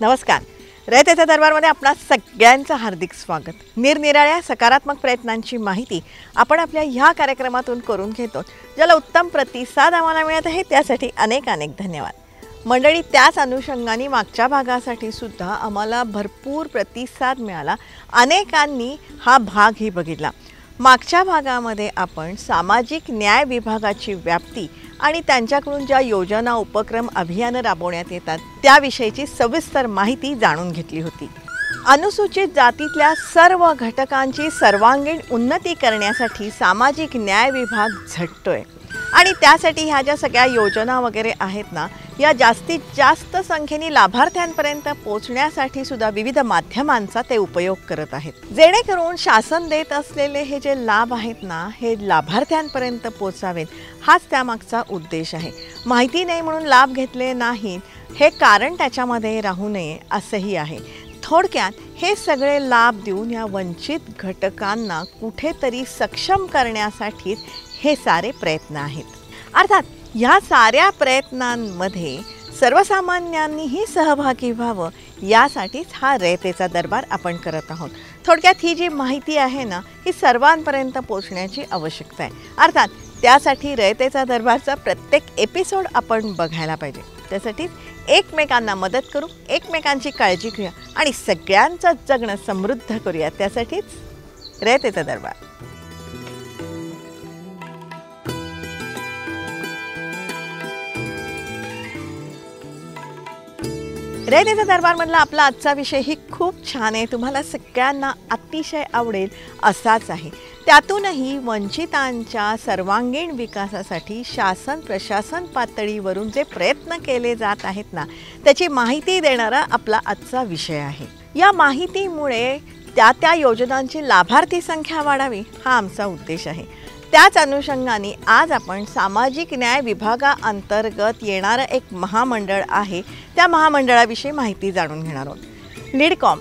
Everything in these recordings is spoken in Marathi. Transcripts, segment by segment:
नमस्कार रयतेच्या दरबारमध्ये आपणा सगळ्यांचं हार्दिक स्वागत. निरनिराळ्या सकारात्मक प्रयत्नांची माहिती आपण आपल्या ह्या कार्यक्रमातून करून घेतो. ज्याला उत्तम प्रतिसाद आम्हाला मिळत आहे त्यासाठी अनेक अनेक धन्यवाद. मंडळी त्याच अनुषंगाने मागच्या भागासाठी सुद्धा आम्हाला भरपूर प्रतिसाद मिळाला. अनेकांनी हा भागही बघितला. मागच्या भागामध्ये आपण सामाजिक न्याय विभागाची व्याप्ती आणि त्यांच्याकडून ज्या योजना उपक्रम अभियानं राबवण्यात येतात त्याविषयीची सविस्तर माहिती जाणून घेतली होती. अनुसूचित जातीतल्या सर्व घटकांची सर्वांगीण उन्नती करण्यासाठी सामाजिक न्याय विभाग झटतोय. आणि त्यासाठी ह्या ज्या सगळ्या योजना वगैरे आहेत ना या जास्तीत जास्त संख्येने लाभार्थ्यांपर्यंत पोहोचण्यासाठी सुद्धा विविध माध्यमांचा ते उपयोग करत आहेत. जेणेकरून शासन देत असलेले हे जे लाभ आहेत ना हे लाभार्थ्यांपर्यंत पोचावेत हाच त्यामागचा उद्देश आहे. माहिती नाही म्हणून लाभ घेतले नाहीत हे कारण त्याच्यामध्ये राहू नये असंही आहे. थोडक्यात हे सगळे लाभ देऊन या वंचित घटकांना कुठेतरी सक्षम करण्यासाठीच हे सारे प्रयत्न आहेत. अर्थात ह्या साऱ्या प्रयत्नांमध्ये सर्वसामान्यांनीही सहभागी व्हावं यासाठीच हा रयतेचा दरबार आपण करत आहोत. थोडक्यात ही जी माहिती आहे ना ही सर्वांपर्यंत पोचण्याची आवश्यकता आहे. अर्थात त्यासाठी रयतेचा दरबारचा प्रत्येक एपिसोड आपण बघायला पाहिजे. त्यासाठीच एकमेकांना मदत करू एकमेकांची काळजी घेऊया आणि सगळ्यांचं जगणं समृद्ध करूया. त्यासाठीच रयतेचा दरबार. रयतेचा दरबारमधला आपला आजचा विषय ही खूप छान आहे. तुम्हाला सगळ्यांना अतिशय आवडेल असाच आहे. त्यातूनही वंचितांच्या सर्वांगीण विकासासाठी शासन प्रशासन पातळीवरून जे प्रयत्न केले जात आहेत ना त्याची माहिती देणारा आपला आजचा विषय आहे. या माहितीमुळे त्या त्या योजनांची लाभार्थी संख्या वाढावी हा आमचा उद्देश आहे. त्याच अनुषंगाने आज आपण सामाजिक न्याय विभागाअंतर्गत येणारं एक महामंडळ आहे. त्या महामंडळाविषयी माहिती जाणून घेणार आहोत. लिडकॉम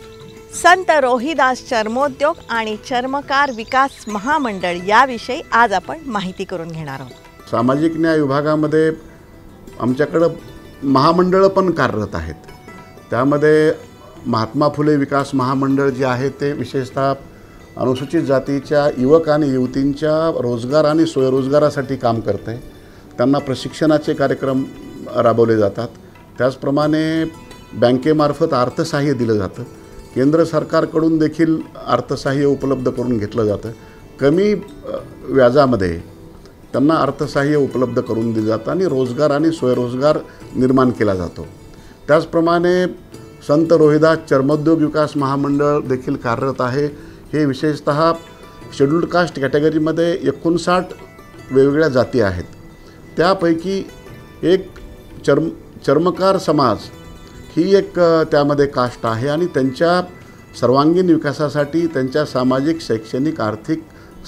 संत रोहिदास चर्मोद्योग आणि चर्मकार विकास महामंडळ याविषयी आज आपण माहिती करून घेणार आहोत. सामाजिक न्याय विभागामध्ये आमच्याकडं महामंडळं पण कार्यरत आहेत. त्यामध्ये महात्मा फुले विकास महामंडळ जे आहे ते विशेषतः अनुसूचित जातीच्या युवक आणि युवतींच्या रोजगार आणि स्वयंरोजगारासाठी काम करते. त्यांना प्रशिक्षणाचे कार्यक्रम राबवले जातात. त्याचप्रमाणे बँकेमार्फत अर्थसहाय्य दिलं जातं. केंद्र सरकारकडून देखील अर्थसहाय्य उपलब्ध करून घेतलं जातं. कमी व्याजामध्ये त्यांना अर्थसहाय्य उपलब्ध करून दिलं जातं आणि रोजगार आणि स्वयंरोजगार निर्माण केला जातो. त्याचप्रमाणे संत रोहिदास चर्मोद्योग विकास महामंडळ देखील कार्यरत आहे. हे विशेषत शेड्यूल्ड कास्ट कॅटेगरीमध्ये एकोणसाठ वेगवेगळ्या जाती आहेत. त्यापैकी एक चर्म चर्मकार समाज ही एक त्यामध्ये कास्ट आहे आणि त्यांच्या सर्वांगीण विकासासाठी त्यांच्या सामाजिक शैक्षणिक आर्थिक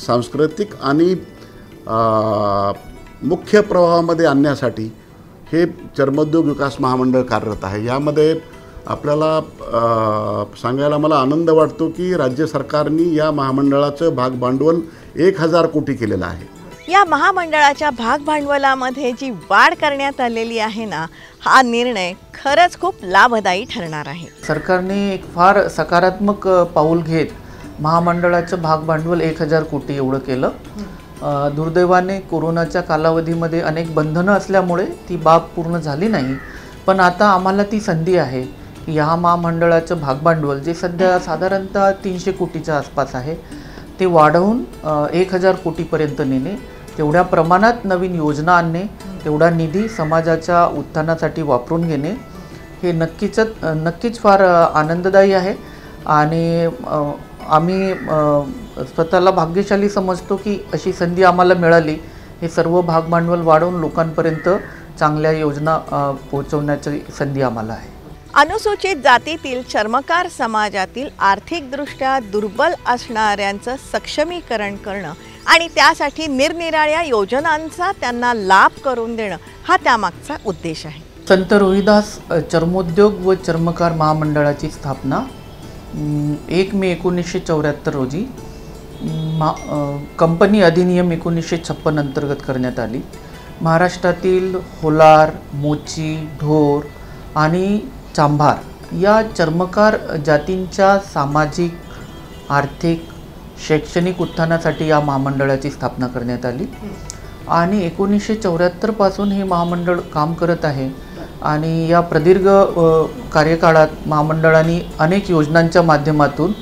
सांस्कृतिक आणि मुख्य प्रवाहामध्ये आणण्यासाठी हे चर्मोद्योग विकास महामंडळ कार्यरत आहे. यामध्ये आपल्याला सांगायला मला आनंद वाटतो की राज्य सरकारने या महामंडळाचं भाग भांडवल एक हजार कोटी केलेलं आहे. या महामंडळाच्या भाग भांडवलामध्ये जी वाढ करण्यात आलेली आहे ना हा निर्णय खरंच खूप लाभदायी ठरणार आहे. सरकारने एक फार सकारात्मक पाऊल घेत महामंडळाचं भाग भांडवल एक हजार कोटी एवढं केलं. दुर्दैवाने कोरोनाच्या कालावधीमध्ये अनेक बंधनं असल्यामुळे ती बाब पूर्ण झाली नाही. पण आता आम्हाला ती संधी आहे. या महामंडळाचं भागभांडवल जे सध्या साधारणतः तीनशे कोटीच्या आसपास आहे ते वाढवून एक हजार कोटीपर्यंत नेणे तेवढ्या प्रमाणात नवीन योजना आणणे तेवढा निधी समाजाच्या उत्थानासाठी वापरून घेणे हे नक्कीच नक्कीच फार आनंददायी आहे. आणि आम्ही स्वतःला भाग्यशाली समजतो की अशी संधी आम्हाला मिळाली हे सर्व भागभांडवल वाढवून लोकांपर्यंत चांगल्या योजना पोहोचवण्याची संधी आम्हाला आहे. अनुसूचित जातीतील चर्मकार समाजातील आर्थिकदृष्ट्या दुर्बल असणाऱ्यांचं सक्षमीकरण करणं आणि त्यासाठी निरनिराळ्या योजनांचा त्यांना लाभ करून देणं हा त्यामागचा उद्देश आहे. संत रोहिदास चर्मोद्योग व चर्मकार महामंडळाची स्थापना एक मे एकोणीसशे चौऱ्याहत्तर रोजी मा कंपनी अधिनियम एकोणीसशे छप्पन अंतर्गत करण्यात आली. महाराष्ट्रातील होलार मोची ढोर आणि चांभार या चर्मकार जातींच्या सामाजिक आर्थिक शैक्षणिक उत्थानासाठी या महामंडळाची स्थापना करण्यात आली. आणि एकोणीसशे चौऱ्याहत्तरपासून हे महामंडळ काम करत आहे. आणि या प्रदीर्घ कार्यकाळात महामंडळाने अनेक योजनांच्या माध्यमातून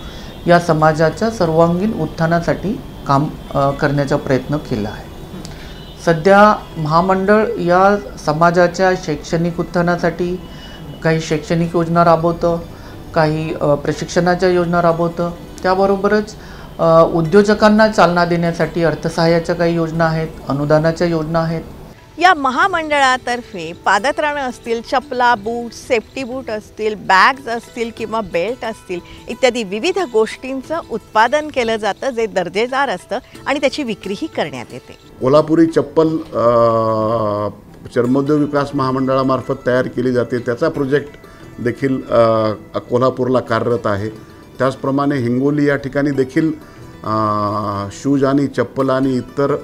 या समाजाच्या सर्वांगीण उत्थानासाठी काम करण्याचा प्रयत्न केला आहे. सध्या महामंडळ या समाजाच्या शैक्षणिक उत्थानासाठी काही शैक्षणिक योजना राबवतं काही प्रशिक्षणाच्या योजना राबवतं. त्याबरोबरच उद्योजकांना चालना देण्यासाठी अर्थसहाय्याच्या काही योजना आहेत अनुदानाच्या योजना आहेत. या महामंडळातर्फे पादत्राणं असतील चपला बूट सेफ्टी बूट असतील बॅग्स असतील किंवा बेल्ट असतील इत्यादी विविध गोष्टींचं उत्पादन केलं जातं जे दर्जेदार असतं आणि त्याची विक्रीही करण्यात येते. कोल्हापुरी चप्पल चर्मोद्योग विकास महामंडळामार्फत तयार केली जाते. त्याचा प्रोजेक्ट देखील कोल्हापूरला कार्यरत आहे. त्याचप्रमाणे हिंगोली या ठिकाणी देखील शूज आणि चप्पल आणि इतर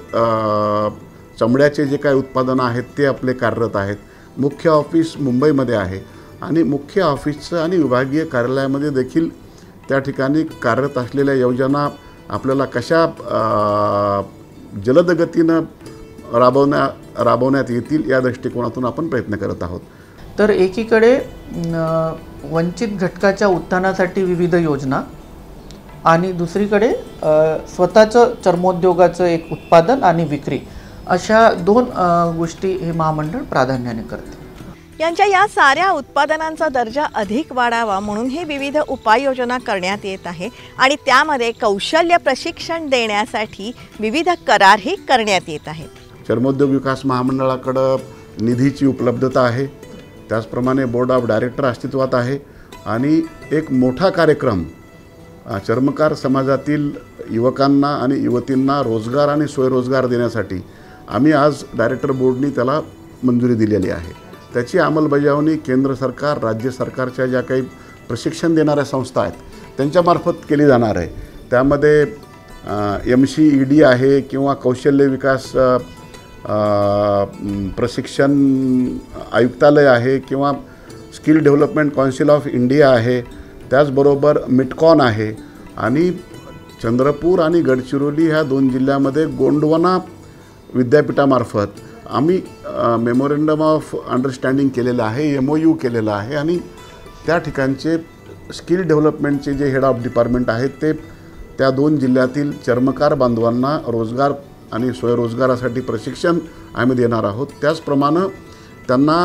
चमड्याचे जे काही उत्पादनं आहेत ते आपले कार्यरत आहेत. मुख्य ऑफिस मुंबईमध्ये आहे आणि मुख्य ऑफिसचं आणि विभागीय कार्यालयामध्ये देखील त्या ठिकाणी कार्यरत असलेल्या योजना आपल्याला कशा जलदगतीनं जलद गतीनं राबवण्या राबवण्यात येतील या दृष्टिकोनातून आपण प्रयत्न करत आहोत. तर एकीकडे वंचित घटकाच्या उत्थानासाठी विविध योजना आणि दुसरीकडे स्वतःचं चर्मोद्योगाचं एक उत्पादन आणि विक्री अशा दोन गोष्टी हे महामंडळ प्राधान्याने करते. यांच्या या साऱ्या उत्पादनांचा दर्जा अधिक वाढावा म्हणून हे विविध उपाययोजना करण्यात येत आहे आणि त्यामध्ये कौशल्य प्रशिक्षण देण्यासाठी विविध करारही करण्यात येत आहेत. चर्मोद्योग विकास महामंडळाकडं निधीची उपलब्धता आहे. त्याचप्रमाणे बोर्ड ऑफ डायरेक्टर अस्तित्वात आहे. आणि एक मोठा कार्यक्रम चर्मकार समाजातील युवकांना आणि युवतींना रोजगार आणि स्वयंरोजगार देण्यासाठी आम्ही आज डायरेक्टर बोर्डनी त्याला मंजुरी दिलेली आहे. त्याची अंमलबजावणी केंद्र सरकार राज्य सरकारच्या ज्या काही प्रशिक्षण देणाऱ्या संस्था आहेत त्यांच्यामार्फत केली जाणार आहे. त्यामध्ये एम सी ई डी आहे किंवा कौशल्य विकास प्रशिक्षण आयुक्तालय आहे किंवा skill development council of India आहे त्याचबरोबर मिटकॉन आहे आणि चंद्रपूर आणि गडचिरोली ह्या दोन जिल्ह्यामध्ये गोंडवना विद्यापीठामार्फत आम्ही मेमोरेंडम ऑफ अंडरस्टँडिंग केलेलं आहे एम ओ यू केलेलं आहे आणि त्या ठिकाणचे स्किल डेव्हलपमेंटचे जे हेड ऑफ डिपार्टमेंट आहेत ते त्या दोन जिल्ह्यातील चर्मकार बांधवांना रोजगार आणि स्वयंरोजगारासाठी प्रशिक्षण आम्ही देणार आहोत. त्याचप्रमाणे त्यांना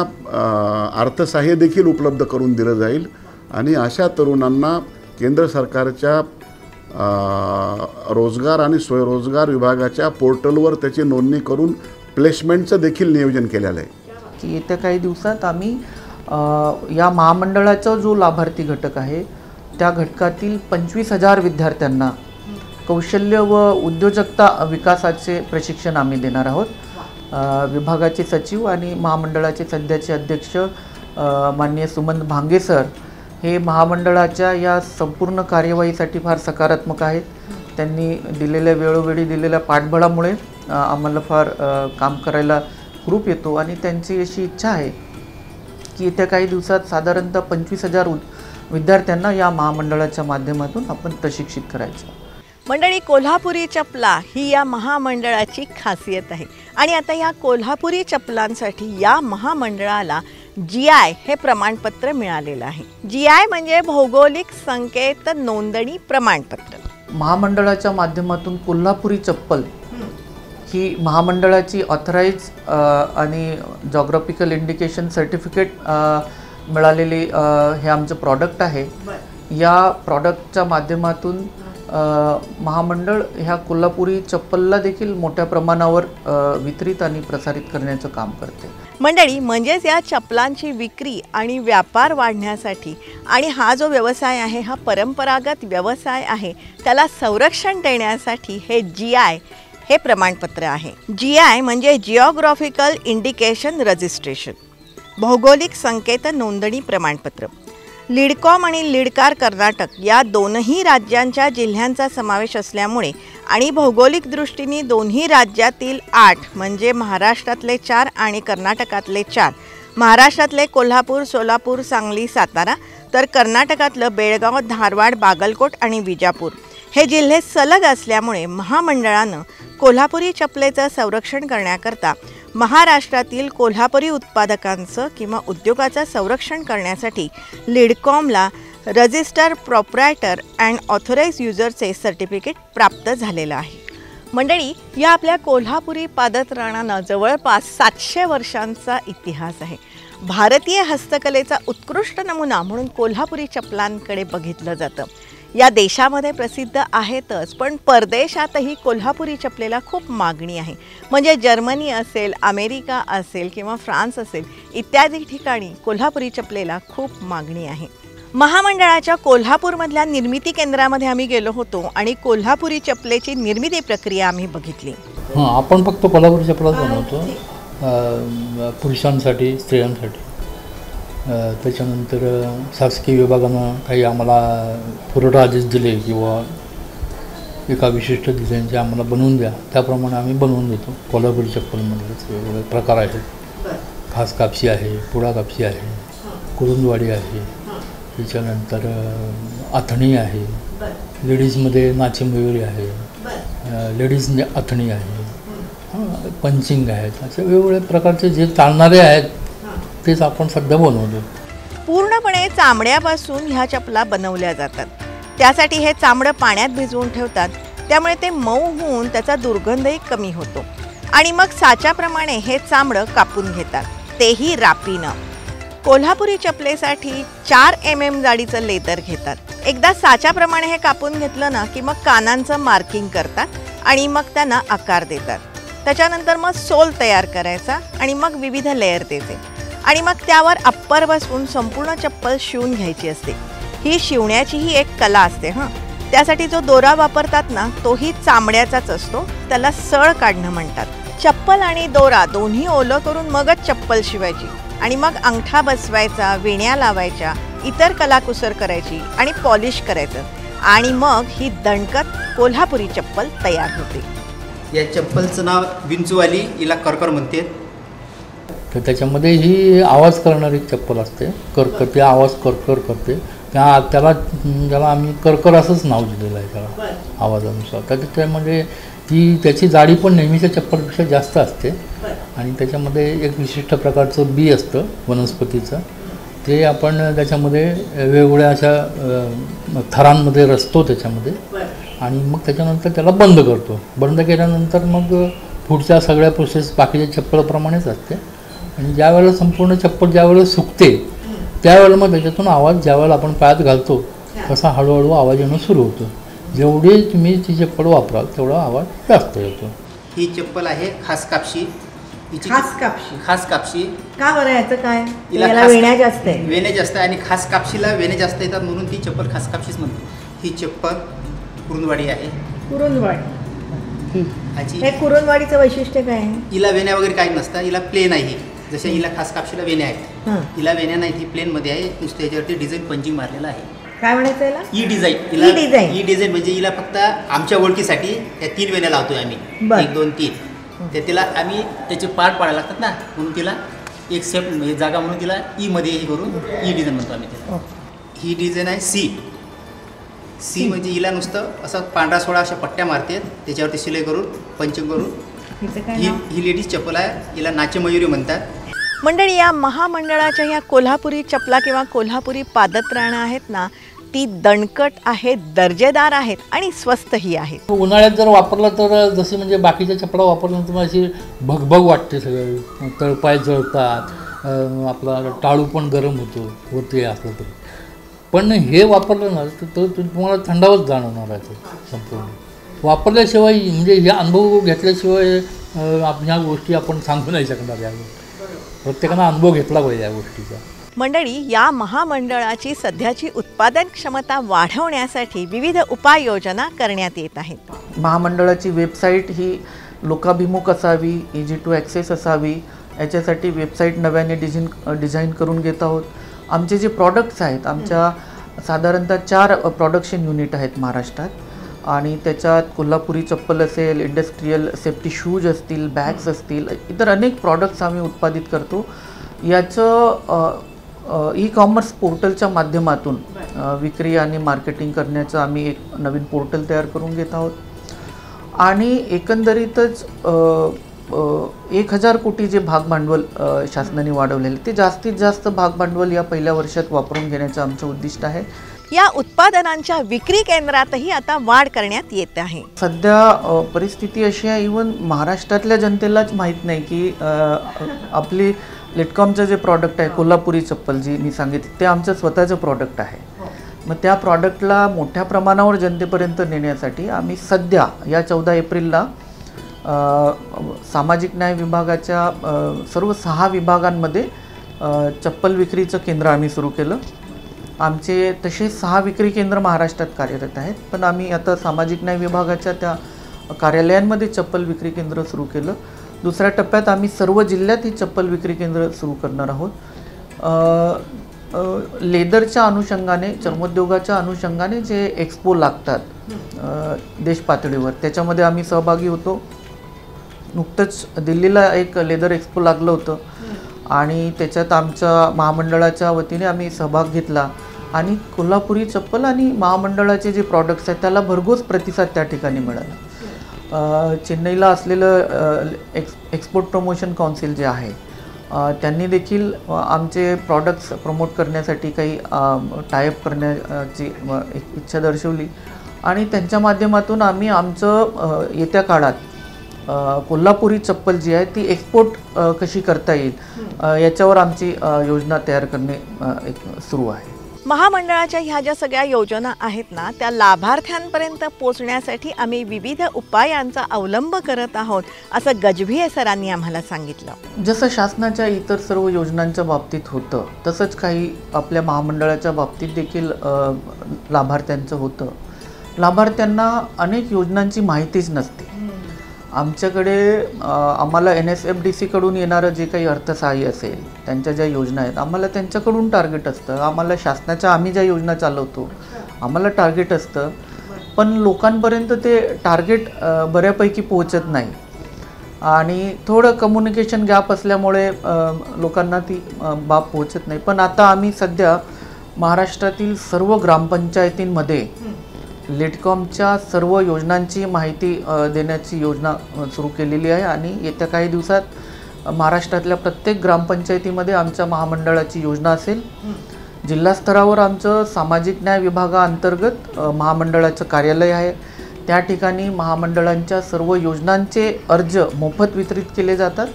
अर्थसहाय्य देखील उपलब्ध करून दिलं जाईल. आणि अशा तरुणांना केंद्र सरकारच्या रोजगार आणि स्वयंरोजगार विभागाच्या पोर्टलवर त्याची नोंदणी करून प्लेसमेंटचं देखील नियोजन केलेलं आहे. की येत्या काही दिवसात आम्ही या महामंडळाचा जो लाभार्थी घटक आहे त्या घटकातील पंचवीस हजार विद्यार्थ्यांना कौशल्य व उद्योजकता विकासाचे प्रशिक्षण आम्ही देणार आहोत. विभागाचे सचिव आणि महामंडळाचे सध्याचे अध्यक्ष माननीय सुमंत भांगे सर हे महामंडळाच्या या संपूर्ण कार्यवाहीसाठी फार सकारात्मक आहेत. त्यांनी दिलेल्या वेळोवेळी दिलेल्या पाठबळामुळे आम्हाला फार काम करायला हुरूप येतो आणि त्यांची अशी इच्छा आहे की येत्या काही दिवसात साधारणतः पंचवीस हजार उद- विद्यार्थ्यांना या महामंडळाच्या माध्यमातून आपण प्रशिक्षित करायचं. मंडळी कोल्हापुरी चपला ही या महामंडळाची खासियत आहे. आणि आता या कोल्हापुरी चपलांसाठी या महामंडळाला जी आय हे प्रमाणपत्र मिळालेलं आहे. जी आय म्हणजे भौगोलिक संकेत नोंदणी प्रमाणपत्र. महामंडळाच्या माध्यमातून कोल्हापुरी चप्पल ही महामंडळाची ऑथराईज आणि जॉग्राफिकल इंडिकेशन सर्टिफिकेट मिळालेली हे आमचं प्रॉडक्ट आहे. या प्रॉडक्टच्या माध्यमातून महामंडळ ह्या कोल्हापुरी चप्पलला देखील मोठ्या प्रमाणावर वितरित आणि प्रसारित करण्याचं काम करते. मंडळी म्हणजेच या चपलांची विक्री आणि व्यापार वाढण्यासाठी आणि हा जो व्यवसाय आहे हा परंपरागत व्यवसाय आहे त्याला संरक्षण देण्यासाठी हे जी आय हे प्रमाणपत्र आहे. जी आय म्हणजे जिओग्राफिकल इंडिकेशन रजिस्ट्रेशन भौगोलिक संकेत नोंदणी प्रमाणपत्र. लिडकॉम आणि लिडकार कर्नाटक या दोनही राज्यांच्या जिल्ह्यांचा समावेश असल्यामुळे आणि भौगोलिक दृष्टीने दोन्ही राज्यातील आठ म्हणजे महाराष्ट्रातले चार आणि कर्नाटकातले चार महाराष्ट्रातले कोल्हापूर सोलापूर सांगली सातारा तर कर्नाटकातलं बेळगाव धारवाड बागलकोट आणि विजापूर. हे जिल्हे सलग असल्यामुळे महामंडळानं कोल्हापुरी चपलेचं संरक्षण करण्याकरता महाराष्ट्रातील कोल्हापुरी उत्पादकांचं किंवा उद्योगाचं संरक्षण करण्यासाठी लिडकॉमला रजिस्टर प्रॉपरायटर अँड ऑथोराईज युजरचे सर्टिफिकेट प्राप्त झालेलं आहे. मंडळी या आपल्या कोल्हापुरी पादत्राणानं जवळपास सातशे वर्षांचा इतिहास आहे. भारतीय हस्तकलेचा उत्कृष्ट नमुना म्हणून कोल्हापुरी चपलांकडे बघितलं जातं. या देशामध्ये प्रसिद्ध आहेतच पण परदेशातही कोल्हापुरी चपलेला खूप मागणी आहे. म्हणजे जर्मनी असेल अमेरिका असेल किंवा फ्रान्स असेल इत्यादी ठिकाणी कोल्हापुरी चपलेला खूप मागणी आहे. महामंडळाच्या कोल्हापूरमधल्या निर्मिती केंद्रामध्ये आम्ही गेलो होतो आणि कोल्हापुरी चपलेची निर्मिती प्रक्रिया आम्ही बघितली. हां आपण फक्त कोल्हापुरी चपलाच बनवतो. पुरुषांसाठी स्त्रियांसाठी. त्याच्यानंतर शासकीय विभागानं काही आम्हाला पुरवठा आदेश दिले किंवा एका विशिष्ट डिझाईनचे आम्हाला बनवून द्या. त्याप्रमाणे आम्ही बनवून देतो. कोल्हापुरी चप्पलमधलेच वेगवेगळे प्रकार आहेत. खास कापशी आहे पुडा कापशी आहे कुरुंदवाडी आहे. त्याच्यानंतर आथणी आहे. लेडीजमध्ये नाचेमयुरी आहे. अं, लेडीज आथणी आहे. पंचिंग आहेत. असे वेगवेगळ्या प्रकारचे जे चालणारे आहेत तेच आपण सध्या बनवतो पूर्णपणे चामड्यापासून ह्या चपला बनवल्या जातात. त्यासाठी हे चामडं पाण्यात भिजवून ठेवतात. त्यामुळे ते मऊ होऊन त्याचा दुर्गंधही कमी होतो. आणि मग साच्याप्रमाणे हे चामडं कापून घेतात. तेही रापीनं. कोल्हापुरी चपलेसाठी चार एम एम जाडीचं लेदर घेतात. एकदा साच्याप्रमाणे हे कापून घेतलं ना की मग कानांचं मार्किंग करतात आणि मग त्यांना आकार देतात. त्याच्यानंतर मग सोल तयार करायचा आणि मग विविध लेअर द्यायचे आणि मग त्यावर अप्पर बसवून संपूर्ण चप्पल शिवून घ्यायची असते. ही शिवण्याचीही एक कला असते हां. त्यासाठी जो दोरा वापरतात ना तोही चामड्याचाच असतो. त्याला सळ काढणं म्हणतात. चप्पल आणि दोरा दोन्ही ओलं करून मगच चप्पल शिवायची. आणि मग अंगठा बसवायचा विण्या लावायच्या इतर कलाकुसर करायची आणि पॉलिश करायचं. आणि मग ही दणकत कोल्हापुरी चप्पल तयार होते. या चप्पलचं नाव विंचूवाली हिला करकर म्हणते तर त्याच्यामध्ये ही आवाज करणारी चप्पल असते. करकते आवाज करकर करते. त्या त्याला त्याला आम्ही करकर असंच नाव दिलेलं आहे त्याला आवाजानुसार. तर त्याच्यामध्ये ती त्याची जाडी पण नेहमीच्या चप्पलपेक्षा जास्त असते. आणि त्याच्यामध्ये एक विशिष्ट प्रकारचं बी असतं वनस्पतीचं. ते आपण त्याच्यामध्ये वेगवेगळ्या अशा थरांमध्ये रचतो त्याच्यामध्ये. आणि मग त्याच्यानंतर त्याला बंद करतो. बंद केल्यानंतर मग पुढच्या सगळ्या प्रोसेस बाकीच्या चप्पलप्रमाणेच असते. आणि ज्या वेळेला संपूर्ण चप्पल ज्या वेळेला सुकते त्यावेळेला मग त्याच्यातून आवाज ज्या वेळेला आपण पायात घालतो तसा हळूहळू आवाज येणं सुरू होतो. जेवढी तुम्ही ती चप्पल वापराल तेवढा आवाज जास्त येतो. ही चप्पल आहे खास कापशी. हिची कापशी. खास कापशी. का बरं याचं काय? खास- वेण्या जास्त आहे. वेण्या जास्त आहे आणि खास कापशीला वेण्या जास्त येतात म्हणून ती चप्पल खास कापशीच म्हणते ही चप्पल कुरुंदवाडी आहे. कुरुंदवाडी. ह्याची हे कुरुंदवाडीचं वैशिष्ट्य काय आहे? हिला वेण्या वगैरे काही नसतात हिला प्लेन आहे. ही जसे हिला खास कापशीला वेण्या आहेत. हं. हिला वेण्या नाही ही प्लेनमध्ये आहे. नुसतं याच्यावरती डिझाईन पंचिंग मारलेलं आहे. काय म्हणायचं याला? E design E design. E design म्हणजे हिला फक्त आमच्या ओळखीसाठी त्या तीन वेण्या लावतोय आम्ही. एक दोन तीन. तर तिला आम्ही त्याचे पार्ट पाडायला लागतात ना म्हणून तिला एक सेप म्हणजे जागा म्हणून तिला ई मध्ये हे करून ई डिझाईन म्हणतो आम्ही तिला ही डिझाईन आहे सी सी म्हणजे हिला नुसतं असं पांढरा सोळा अशा पट्ट्या मारते त्याच्यावरती शिलाई करून पंचिंग करून. ही? ही लेडीज चप्पल आहे. हिला नाचे मयुरी म्हणतात. मंडळी या महामंडळाच्या या कोल्हापुरी चपला किंवा कोल्हापुरी पादत्राणं आहेत ना ती दणकट आहेत दर्जेदार आहेत आणि स्वस्तही आहेत. हो, उन्हाळ्यात जर वापरला तर जसे म्हणजे बाकीच्या चपला वापरल्यानंतर तुम्हाला अशी भगभग वाटते सगळं. तळपाय जळतात आपला टाळू पण गरम होतो होते असलं तर. पण हे वापरलं ना तर तुम्हाला थंडावच जाणवणार आहे संपूर्ण. वापरल्याशिवाय म्हणजे हे अनुभव घेतल्याशिवाय ह्या गोष्टी आपण सांगू नाही शकणार या गोष्टी प्रत्येकानं अनुभव घेतला पाहिजे या गोष्टीचा. मंडळी या महामंडळाची सध्याची उत्पादन क्षमता वाढवण्यासाठी विविध उपाययोजना करण्यात येत आहेत. महामंडळाची वेबसाईट ही लोकाभिमुख असावी इझी टू ॲक्सेस असावी याच्यासाठी वेबसाईट नव्याने डिझाईन डिझाईन करून घेत आहोत. आमचे जे प्रॉडक्ट्स आहेत आमच्या साधारणतः चार प्रोडक्शन युनिट आहेत महाराष्ट्रात. आणि त्याच्यात कोल्हापुरी चप्पल असेल इंडस्ट्रीयल सेफ्टी शूज असतील बॅग्स असतील इतर अनेक प्रॉडक्ट्स आम्ही उत्पादित करतो. याचं ई कॉमर्स पोर्टलच्या माध्यमातून विक्री आणि मार्केटिंग करण्याचं आम्ही एक नवीन पोर्टल तयार करून घेत आहोत. आणि एकंदरीतच एक हजार कोटी जे भाग भांडवल शासनाने वाढवलेले ते जास्तीत जास्त भाग भांडवल या पहिल्या वर्षात वापरून घेण्याचं आमचं उद्दिष्ट आहे. या उत्पादनांच्या विक्री केंद्रातही आता वाढ करण्यात येत आहे. सध्या परिस्थिती अशी आहे इवन महाराष्ट्रातल्या जनतेलाच माहीत नाही की आपली लिटकॉमचं जे प्रॉडक्ट आहे कोल्हापुरी चप्पल जी मी सांगितली ते आमचं स्वतःचं प्रॉडक्ट आहे. मग त्या प्रॉडक्टला मोठ्या प्रमाणावर जनतेपर्यंत नेण्यासाठी आम्ही सध्या या चौदा एप्रिलला सामाजिक न्याय विभागाच्या सर्व सहा विभागांमध्ये चप्पल विक्रीचं केंद्र आम्ही सुरू केलं. आमचे तसे सहा विक्री केंद्र महाराष्ट्रात कार्यरत आहेत. पण आम्ही आता सामाजिक न्याय विभागाच्या त्या कार्यालयांमध्ये चप्पल विक्री केंद्र सुरू केलं. दुसऱ्या टप्प्यात आम्ही सर्व जिल्ह्यात ही चप्पल विक्री केंद्र सुरू करणार आहोत. लेदरच्या अनुषंगाने चर्मोद्योगाच्या अनुषंगाने जे एक्सपो लागतात देशपातळीवर देश पातळीवर त्याच्यामध्ये आम्ही सहभागी होतो. नुकतंच दिल्लीला एक लेदर एक्सपो लागलं होतं. आणि त्याच्यात आमच्या महामंडळाच्या वतीने आम्ही सहभाग घेतला. आणि कोल्हापुरी चप्पल आणि महामंडळाचे जे प्रॉडक्ट्स आहेत त्याला भरघोस प्रतिसाद त्या ठिकाणी मिळाला. चेन्नईला असलेलं एक्स एक्सपोर्ट प्रमोशन काउन्सिल जे आहे त्यांनी देखील आमचे प्रॉडक्ट्स प्रमोट करण्यासाठी काही टायअप करण्याची एक इच्छा दर्शवली. आणि त्यांच्या माध्यमातून आम्ही आमचं येत्या काळात कोल्हापुरी चप्पल जी आहे ती एक्सपोर्ट कशी करता येईल याच्यावर आमची योजना तयार करणे एक सुरू आहे. महामंडळाच्या ह्या ज्या सगळ्या योजना आहेत ना त्या लाभार्थ्यांपर्यंत पोचण्यासाठी आम्ही विविध उपायांचा अवलंब करत आहोत असं गजभिये सरांनी आम्हाला सांगितलं. जसं शासनाच्या इतर सर्व योजनांच्या बाबतीत होतं तसंच काही आपल्या महामंडळाच्या बाबतीत देखील लाभार्थ्यांचं होतं. लाभार्थ्यांना अनेक योजनांची माहितीच नसते. आमच्याकडे आम्हाला एन एस एफ डी सीकडून येणारं जे काही अर्थसहाय्य असेल त्यांच्या ज्या योजना आहेत आम्हाला त्यांच्याकडून टार्गेट असतं. आम्हाला शासनाच्या आम्ही ज्या योजना चालवतो आम्हाला टार्गेट असतं. पण लोकांपर्यंत ते टार्गेट बऱ्यापैकी पोहोचत नाही. आणि थोडं कम्युनिकेशन गॅप असल्यामुळे लोकांना ती बाब पोहोचत नाही. पण आता आम्ही सध्या महाराष्ट्रातील सर्व ग्रामपंचायतींमध्ये लेटकॉमच्या सर्व योजनांची माहिती देण्याची योजना सुरू केलेली आहे आणि येत्या काही दिवसात महाराष्ट्रातल्या प्रत्येक ग्रामपंचायतीमध्ये आमच्या महामंडळाची योजना असेल. जिल्हा स्तरावर आमचं सामाजिक न्याय विभागाअंतर्गत महामंडळाचं कार्यालय आहे. त्या ठिकाणी महामंडळांच्या सर्व योजनांचे अर्ज मोफत वितरित केले जातात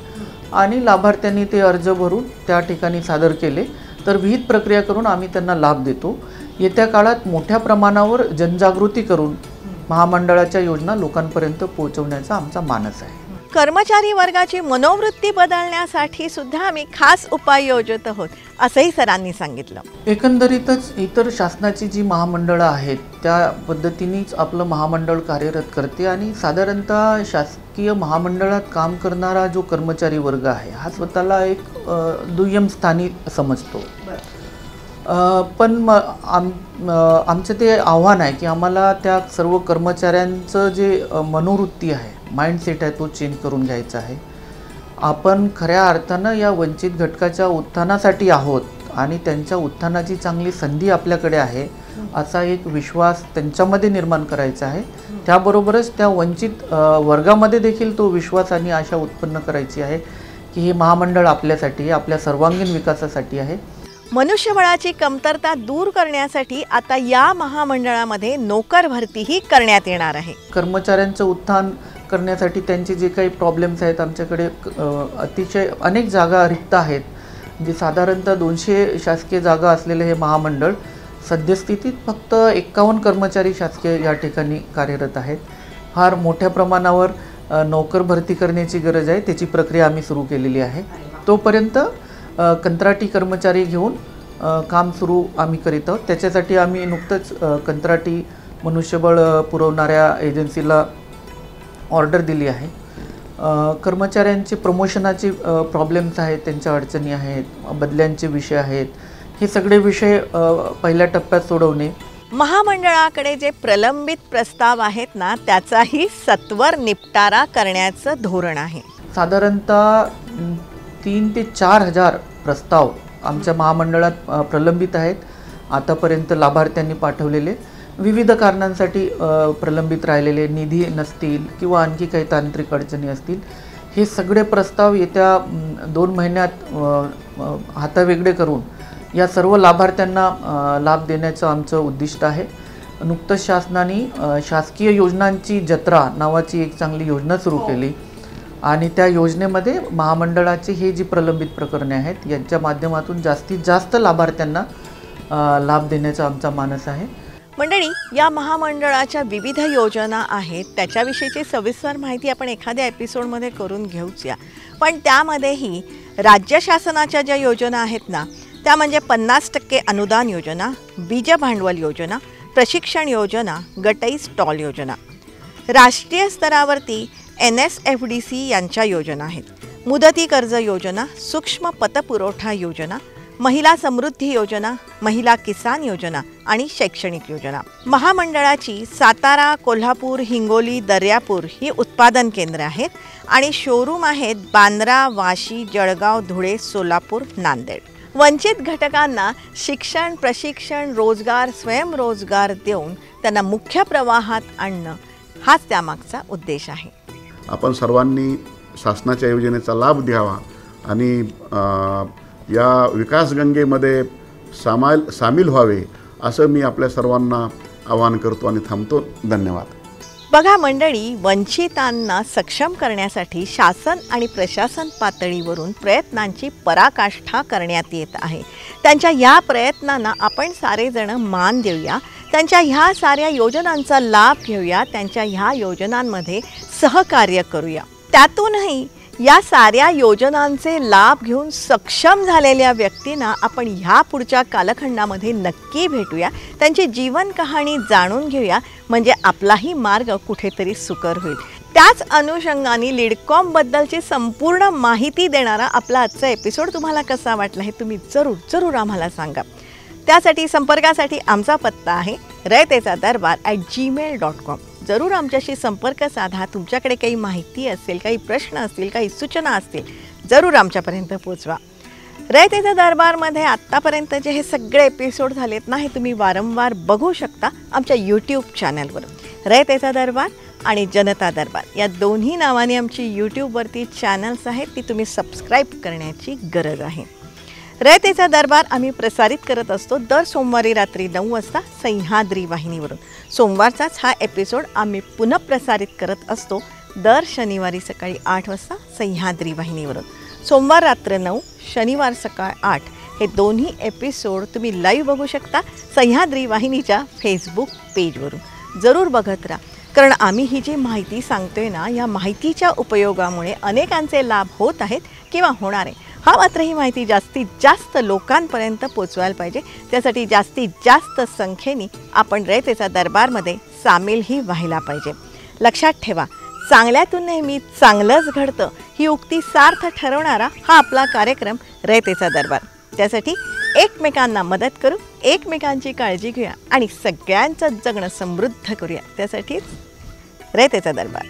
आणि लाभार्थ्यांनी ते अर्ज भरून त्या ठिकाणी सादर केले. तर विहित प्रक्रिया करून आम्ही त्यांना लाभ देतो. येत्या काळात मोठ्या प्रमाणावर जनजागृती करून महामंडळाच्या योजना लोकांपर्यंत पोहोचवण्याचा आमचा मानस आहे. कर्मचारी वर्गाची मनोवृत्ती बदलण्यासाठी सुद्धा आम्ही खास उपाय योजत आहोत असंही सरांनी सांगितलं. एकंदरीतच इतर शासनाची जी महामंडळं आहेत त्या पद्धतीनेच आपलं महामंडळ कार्यरत करते आणि साधारणतः शासकीय महामंडळात काम करणारा जो कर्मचारी वर्ग आहे हा स्वतःला एक दुय्यम स्थानी समजतो. पण म आम आमचं ते आव्हान आहे की आम्हाला त्या सर्व कर्मचाऱ्यांचं जे मनोवृत्ती आहे माइंडसेट आहे तो चेंज करून घ्यायचा आहे. आपण खऱ्या अर्थानं या वंचित घटकाच्या उत्थानासाठी आहोत आणि त्यांच्या उत्थानाची चांगली संधी आपल्याकडे आहे असा एक विश्वास त्यांच्यामध्ये निर्माण करायचा आहे. त्याबरोबरच त्या वंचित वर्गामध्ये देखील तो विश्वास आणि आशा उत्पन्न करायची आहे की हे महामंडळ आपल्यासाठी आपल्या सर्वांगीण विकासासाठी आहे. मनुष्यबळाची कमतरता दूर करण्यासाठी आता या महामंडळामध्ये नोकर भरतीही करण्यात येणार आहे. कर्मचाऱ्यांचं उत्थान करण्यासाठी त्यांचे जे काही प्रॉब्लेम्स आहेत आमच्याकडे अतिशय अनेक जागा रिक्त आहेत. म्हणजे साधारणतः दोनशे शासकीय जागा असलेले हे महामंडळ सद्यस्थितीत फक्त एक्कावन्न कर्मचारी शासकीय या ठिकाणी कार्यरत आहेत. फार मोठ्या प्रमाणावर नोकर भरती करण्याची गरज आहे त्याची प्रक्रिया आम्ही सुरू केलेली आहे. तोपर्यंत कंत्राटी कर्मचारी घेऊन काम सुरू आम्ही करीत आहोत. त्याच्यासाठी आम्ही नुकतंच कंत्राटी मनुष्यबळ पुरवणाऱ्या एजन्सीला ऑर्डर दिली आहे. कर्मचाऱ्यांचे प्रमोशनाचे प्रॉब्लेम्स आहेत त्यांच्या अडचणी आहेत बदल्यांचे विषय आहेत. हे सगळे विषय पहिल्या टप्प्यात सोडवणे. महामंडळाकडे जे प्रलंबित प्रस्ताव आहेत ना त्याचाही सत्वर निपटारा करण्याचं धोरण आहे. साधारणतः तीन ते चार हजार प्रस्ताव आमच्या महामंडळात प्रलंबित आहेत. आतापर्यंत लाभार्थ्यांनी पाठवलेले. विविध कारणांसाठी प्रलंबित राहिलेले. निधी नसतील किंवा आणखी काही तांत्रिक अडचणी असतील. हे सगळे प्रस्ताव येत्या दोन महिन्यात हातावेगळे करून या सर्व लाभार्थ्यांना लाभ देण्याचं आमचं उद्दिष्ट आहे. नुकतंच शासनाने शासकीय योजनांची जत्रा नावाची एक चांगली योजना सुरू केली. आणि त्या योजनेमध्ये महामंडळाचे हे जी प्रलंबित प्रकरणे आहेत यांच्या माध्यमातून जास्तीत जास्त लाभार्थ्यांना लाभ देण्याचा आमचा मानस आहे. मंडळी या महामंडळाच्या विविध योजना आहेत. त्याच्याविषयीची सविस्तर माहिती आपण एखाद्या एपिसोडमध्ये करून घेऊच या पण त्यामध्येही राज्य शासनाच्या ज्या योजना आहेत ना त्या म्हणजे पन्नास टक्के अनुदान योजना बीज भांडवल योजना प्रशिक्षण योजना गटई स्टॉल योजना. राष्ट्रीय स्तरावरती N S F D C यांच्या योजना आहेत. मुदती कर्ज योजना सूक्ष्म पतपुरवठा योजना महिला समृद्धी योजना महिला किसान योजना आणि शैक्षणिक योजना. महामंडळाची सातारा कोल्हापूर हिंगोली दर्यापूर ही उत्पादन केंद्रे आहेत आणि शोरूम आहेत बांद्रा वाशी जळगाव धुळे सोलापूर नांदेड. वंचित घटकांना शिक्षण प्रशिक्षण रोजगार स्वयंरोजगार देऊन त्यांना मुख्य प्रवाहात आणणं हाच त्यामागचा उद्देश आहे. आपण सर्वांनी शासनाच्या योजनेचा लाभ घ्यावा आणि या विकासगंगेमध्ये सामाल सामील व्हावे असं मी आपल्या सर्वांना आवाहन करतो आणि थांबतो. धन्यवाद. बघा मंडळी वंचितांना सक्षम करण्यासाठी शासन आणि प्रशासन पातळीवरून प्रयत्नांची पराकाष्ठा करण्यात येत आहे. त्यांच्या या प्रयत्नांना आपण सारेजण मान देऊया. त्यांच्या ह्या साऱ्या योजनांचा लाभ घेऊया. त्यांच्या ह्या योजनांमध्ये सहकार्य करूया. त्यातूनही या साऱ्या योजनांचे लाभ घेऊन सक्षम झालेल्या व्यक्तींना आपण ह्या पुढच्या कालखंडामध्ये नक्की भेटूया. त्यांची जीवन कहाणी जाणून घेऊया. म्हणजे आपलाही मार्ग कुठेतरी सुकर होईल. त्याच अनुषंगाने लिडकॉमबद्दलची संपूर्ण माहिती देणारा आपला आजचा एपिसोड तुम्हाला कसा वाटला हे तुम्ही जरूर जरूर आम्हाला सांगा. त्यासाठी संपर्कासाठी आमचा पत्ता आहे रयतेचा दरबार ॲट जीमेल डॉट कॉम जरूर आमच्याशी संपर्क साधा. तुमच्याकडे काही माहिती असेल काही प्रश्न असतील काही सूचना असतील जरूर आमच्यापर्यंत पोचवा. रयतेचा दरबारमध्ये आत्तापर्यंतचे हे सगळे एपिसोड झालेत ना हे तुम्ही वारंवार बघू शकता आमच्या यूट्यूब चॅनलवर रयतेचा दरबार आणि जनता दरबार. या दोन्ही नावाने आमची यूट्यूबवरती चॅनल्स आहेत ती तुम्ही सबस्क्राईब करण्याची गरज आहे. रयतेचा दरबार आम्ही प्रसारित करत असतो दर सोमवारी रात्री नऊ वाजता सह्याद्री वाहिनीवरून. सोमवारचाच हा एपिसोड आम्ही पुनःप्रसारित करत असतो दर शनिवारी सकाळी आठ वाजता सह्याद्री वाहिनीवरून. सोमवार रात्र नऊ शनिवार सकाळ आठ हे दोन्ही एपिसोड तुम्ही लाईव्ह बघू शकता सह्याद्री वाहिनीच्या फेसबुक पेजवरून जरूर बघत राहा. कारण आम्ही ही जी माहिती सांगतोय ना या माहितीच्या उपयोगामुळे अनेकांचे लाभ होत आहेत किंवा होणार आहे. हा मात्र ही माहिती जास्तीत जास्त लोकांपर्यंत पोचवायला पाहिजे. त्यासाठी जास्तीत जास्त संख्येने आपण रयतेचा दरबारमध्ये सामीलही व्हायला पाहिजे. लक्षात ठेवा चांगल्यातून नेहमी चांगलंच घडतं ही उक्ती सार्थ ठरवणारा हा आपला कार्यक्रम रयतेचा दरबार. त्यासाठी एकमेकांना मदत करू एकमेकांची काळजी घेऊया आणि सगळ्यांचं जगणं समृद्ध करूया. त्यासाठीच रयतेचा दरबार.